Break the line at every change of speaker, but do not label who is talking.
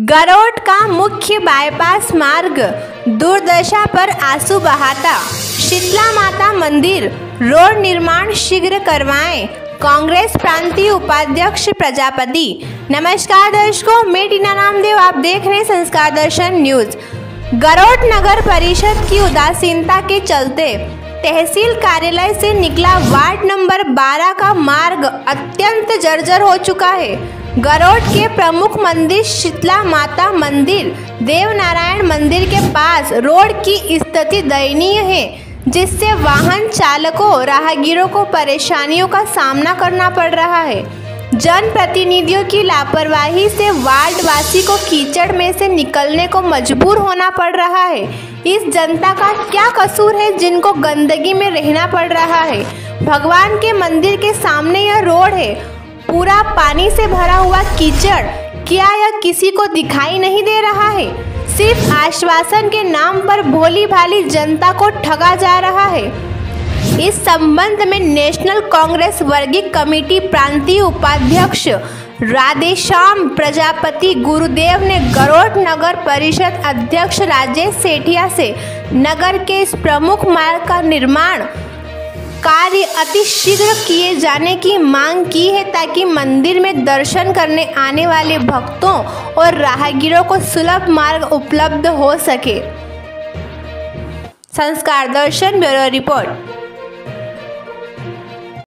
गरोट का मुख्य बाईपास मार्ग दुर्दशा पर आँसू बहाता। शीतला माता मंदिर, रोड निर्माण शीघ्र करवाएँ। कांग्रेस प्रांतीय उपाध्यक्ष प्रजापति। नमस्कार दर्शकों, मैं टीना नामदेव, आप देख रहे हैं संस्कार दर्शन न्यूज़। गरोट नगर परिषद की उदासीनता के चलते तहसील कार्यालय से निकला वार्ड नंबर 12 का मार्ग अत्यंत जर्जर हो चुका है। गरोट के प्रमुख मंदिर शीतला माता मंदिर, देवनारायण मंदिर के पास रोड की स्थिति दयनीय है, जिससे वाहन चालकों, राहगीरों को परेशानियों का सामना करना पड़ रहा है। जनप्रतिनिधियों की लापरवाही से वार्डवासी को कीचड़ में से निकलने को मजबूर होना पड़ रहा है। इस जनता का क्या कसूर है जिनको गंदगी में रहना पड़ रहा है? भगवान के मंदिर के सामने यह रोड है पूरा पानी से भरा हुआ कीचड़ क्या यह किसी को दिखाई नहीं दे रहा है? सिर्फ़ आश्वासन के नाम पर भोली भाली जनता को ठगा जा रहा है। इस संबंध में नेशनल कांग्रेस वर्गीय कमेटी प्रांतीय उपाध्यक्ष राधेश्याम प्रजापति गुरुदेव ने गरोट नगर परिषद अध्यक्ष राजेश सेठिया से नगर के इस प्रमुख मार्ग का निर्माण कार्य अति शीघ्र किए जाने की मांग की है ताकि मंदिर में दर्शन करने आने वाले भक्तों और राहगीरों को सुलभ मार्ग उपलब्ध हो सके। संस्कार दर्शन, ब्यूरो रिपोर्ट।